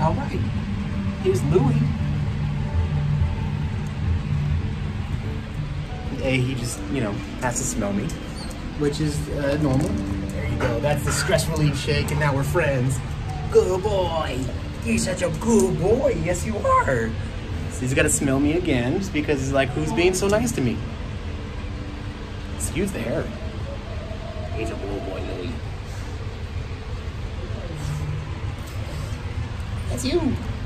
All right. Here's Louie. A, he just, you know, has to smell me, which is uh, normal. There you go. That's the stress relief shake, and now we're friends. Good boy. You're such a good boy. Yes, you are. So he's got to smell me again, just because he's like, who's being so nice to me? Excuse the hair. He's a good boy, Louie. That's you.